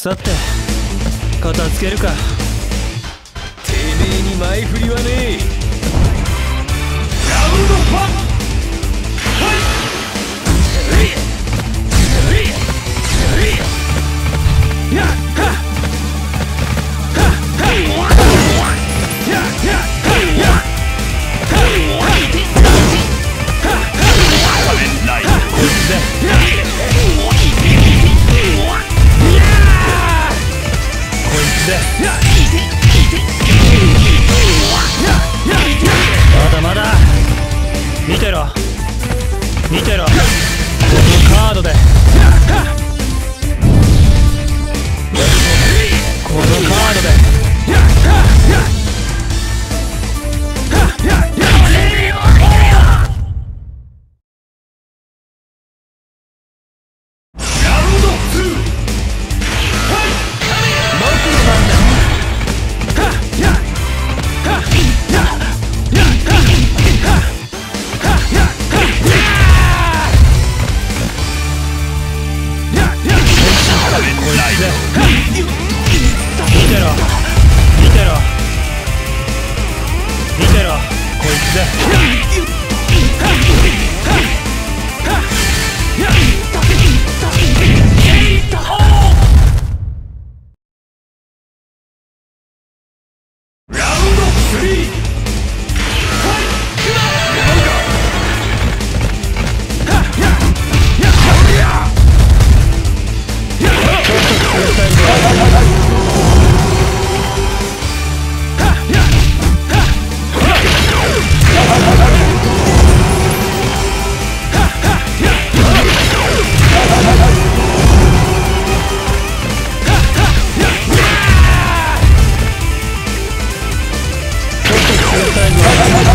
さて片付けるか。てめえに前振りはねえ。まだまだ。見てろ。見てろ。見てろ。見てろ。見てろ。こいつで Let's go.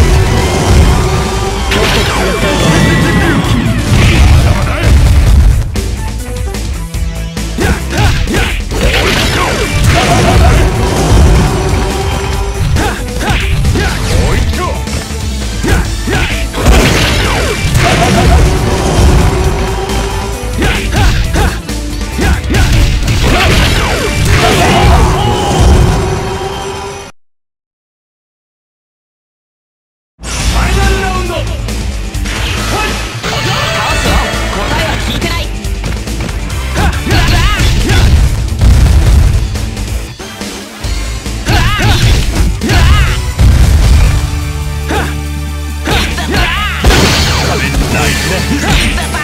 Yeah.